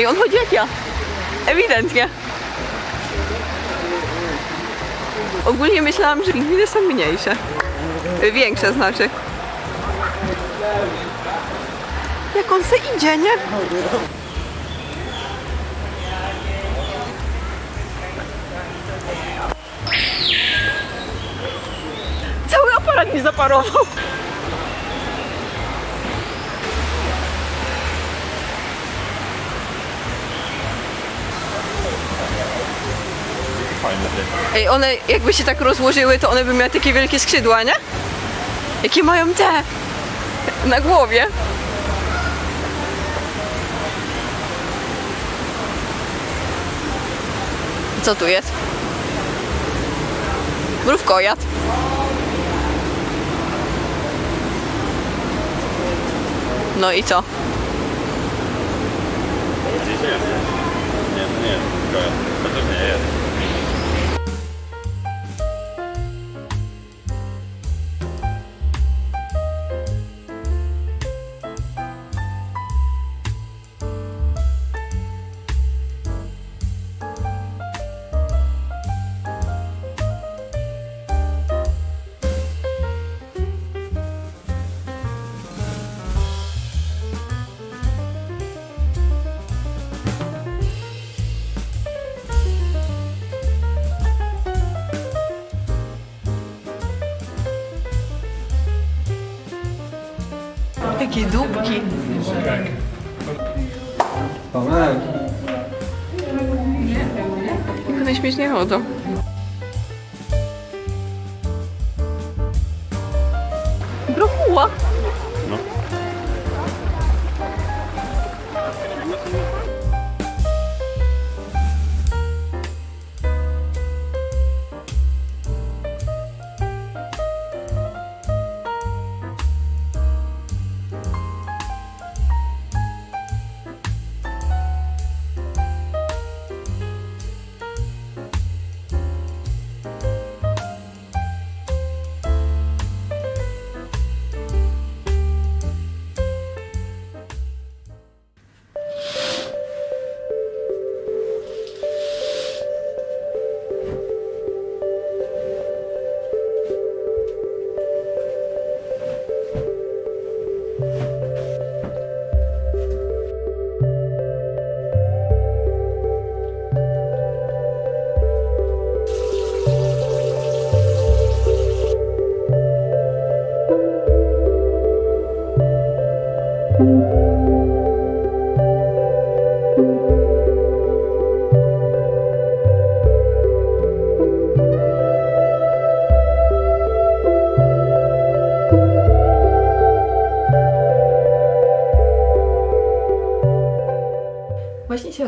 Ej, on chodzi jak ja. Ewidentnie. Ogólnie myślałam, że pingwiny są mniejsze. Większe znaczy. Jak on se idzie, nie? Cały aparat mi zaparował. Ty. Ej, one jakby się tak rozłożyły, to one by miały takie wielkie skrzydła, nie? Jakie mają te na głowie. Co tu jest? Mrówkojad. No i co? Gdzieś jest. Nie, to nie jest. Tylko, chociaż nie jest. Jakie dupki. Tomek, Jak one śmiesznie chodzą.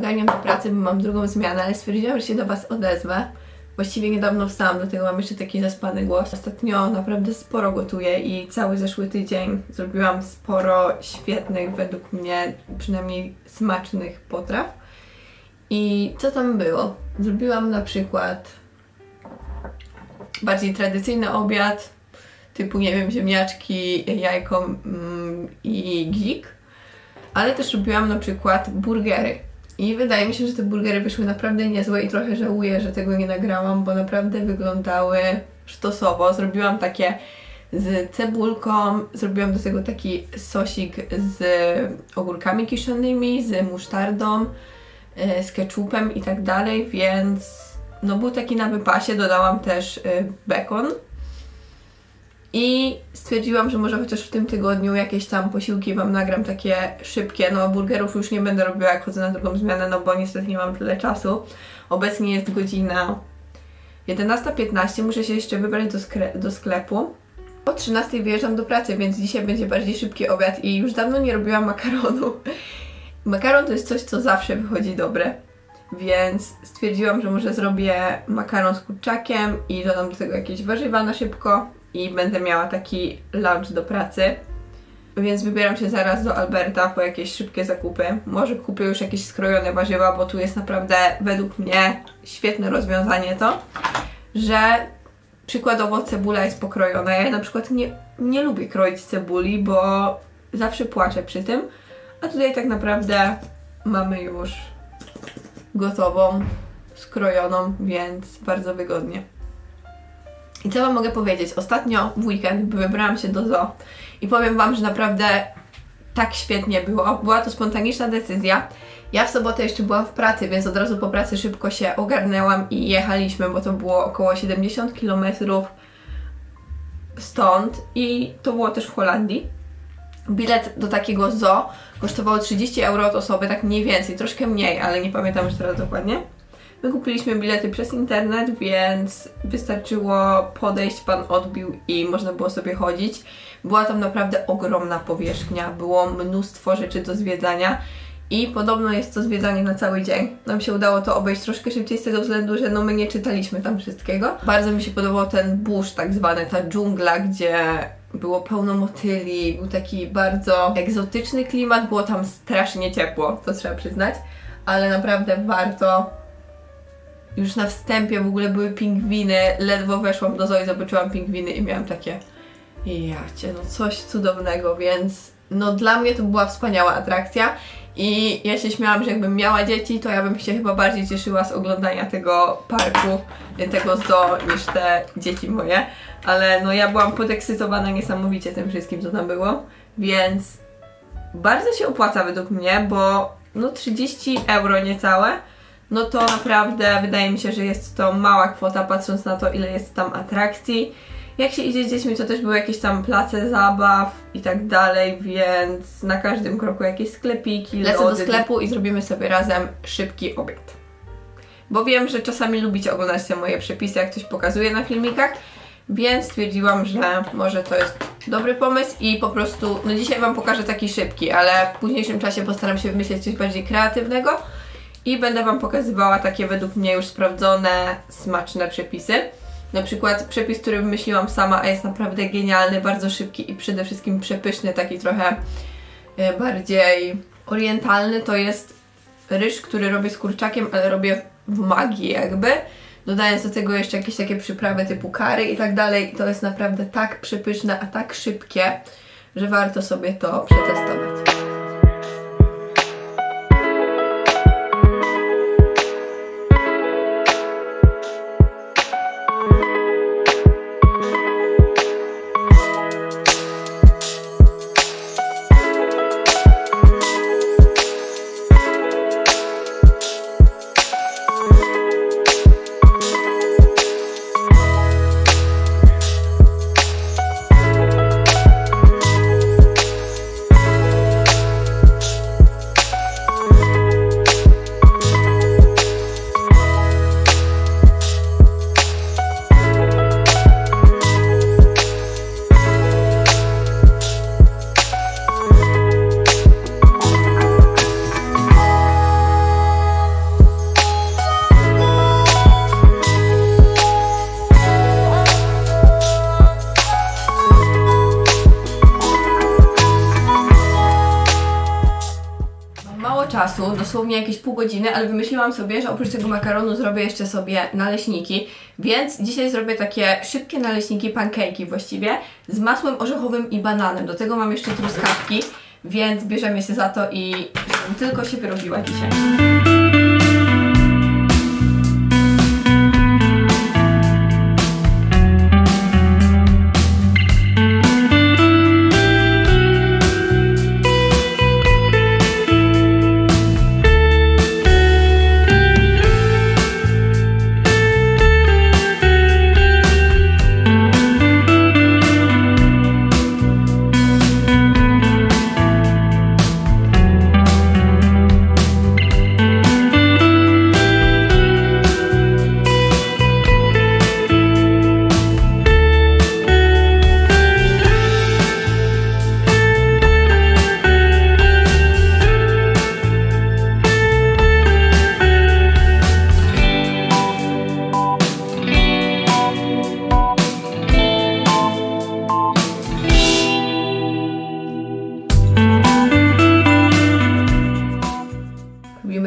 Ogarniam do pracy, bo mam drugą zmianę, ale stwierdziłam, że się do Was odezwę. Właściwie niedawno wstałam, dlatego mam jeszcze taki zaspany głos. Ostatnio naprawdę sporo gotuję i cały zeszły tydzień zrobiłam sporo świetnych, według mnie przynajmniej smacznych potraw. I co tam było? Zrobiłam na przykład bardziej tradycyjny obiad, typu, nie wiem, ziemniaczki, jajko mm, i gzik ale też robiłam na przykład burgery. I wydaje mi się, że te burgery wyszły naprawdę niezłe i trochę żałuję, że tego nie nagrałam, bo naprawdę wyglądały sztosowo. Zrobiłam takie z cebulką, zrobiłam do tego taki sosik z ogórkami kiszonymi, z musztardą, e, z ketchupem i tak dalej, więc no był taki na wypasie, dodałam też e, bekon i stwierdziłam, że może chociaż w tym tygodniu jakieś tam posiłki Wam nagram takie szybkie. No burgerów już nie będę robiła jak chodzę na drugą zmianę, no bo niestety nie mam tyle czasu. Obecnie jest godzina 11.15, muszę się jeszcze wybrać do, do sklepu. O 13.00 wyjeżdżam do pracy, więc dzisiaj będzie bardziej szybki obiad i już dawno nie robiłam makaronu. Makaron to jest coś, co zawsze wychodzi dobre. Więc stwierdziłam, że może zrobię makaron z kurczakiem i dodam do tego jakieś warzywa na szybko i będę miała taki lunch do pracy. Więc wybieram się zaraz do Alberta po jakieś szybkie zakupy. Może kupię już jakieś skrojone warzywa, bo tu jest naprawdę według mnie świetne rozwiązanie to, że przykładowo cebula jest pokrojona. Ja na przykład nie, nie lubię kroić cebuli, bo zawsze płaczę przy tym. A tutaj tak naprawdę mamy już gotową, skrojoną, więc bardzo wygodnie. I co Wam mogę powiedzieć? Ostatnio w weekend wybrałam się do zoo i powiem Wam, że naprawdę tak świetnie było. Była to spontaniczna decyzja. Ja w sobotę jeszcze byłam w pracy, więc od razu po pracy szybko się ogarnęłam i jechaliśmy, bo to było około 70 km stąd i to było też w Holandii. Bilet do takiego zoo kosztował 30 euro od osoby, tak mniej więcej, troszkę mniej, ale nie pamiętam już teraz dokładnie. My kupiliśmy bilety przez internet, więc wystarczyło podejść, pan odbił i można było sobie chodzić. Była tam naprawdę ogromna powierzchnia, było mnóstwo rzeczy do zwiedzania i podobno jest to zwiedzanie na cały dzień. Nam się udało to obejść troszkę szybciej z tego względu, że no my nie czytaliśmy tam wszystkiego. Bardzo mi się podobał ten burz tak zwany, ta dżungla, gdzie było pełno motyli, był taki bardzo egzotyczny klimat, było tam strasznie ciepło, to trzeba przyznać, ale naprawdę warto. Już na wstępie w ogóle były pingwiny, ledwo weszłam do zoo i zobaczyłam pingwiny i miałam takie jacie, no coś cudownego, więc no dla mnie to była wspaniała atrakcja i ja się śmiałam, że jakbym miała dzieci, to ja bym się chyba bardziej cieszyła z oglądania tego parku, tego zoo niż te dzieci moje, ale no ja byłam podekscytowana niesamowicie tym wszystkim, co tam było, więc bardzo się opłaca według mnie, bo no 30 euro niecałe, no to naprawdę wydaje mi się, że jest to mała kwota patrząc na to, ile jest tam atrakcji jak się idzie z dziećmi, to też były jakieś tam place zabaw i tak dalej, więc na każdym kroku jakieś sklepiki, Lecę lody. do sklepu i zrobimy sobie razem szybki obiad. Bo wiem, że czasami lubicie oglądać te moje przepisy, jak coś pokazuję na filmikach, więc stwierdziłam, że może to jest dobry pomysł i po prostu, no dzisiaj Wam pokażę taki szybki, ale w późniejszym czasie postaram się wymyślić coś bardziej kreatywnego i będę Wam pokazywała takie według mnie już sprawdzone, smaczne przepisy. Na przykład przepis, który wymyśliłam sama, a jest naprawdę genialny, bardzo szybki i przede wszystkim przepyszny, taki trochę e, bardziej orientalny, to jest ryż, który robię z kurczakiem, ale robię w magii jakby. Dodając do tego jeszcze jakieś takie przyprawy typu kary i tak dalej. To jest naprawdę tak przepyszne, a tak szybkie, że warto sobie to przetestować. Czasu, dosłownie jakieś pół godziny, ale wymyśliłam sobie, że oprócz tego makaronu zrobię jeszcze sobie naleśniki, więc dzisiaj zrobię takie szybkie naleśniki, pancake'i właściwie, z masłem orzechowym i bananem. Do tego mam jeszcze truskawki, więc bierzemy się za to i tylko się wyrobiła dzisiaj.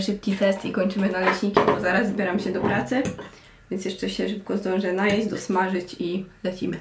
Szybki test i kończymy naleśniki, bo zaraz zbieram się do pracy. Więc jeszcze się szybko zdążę najeść, dosmażyć i lecimy.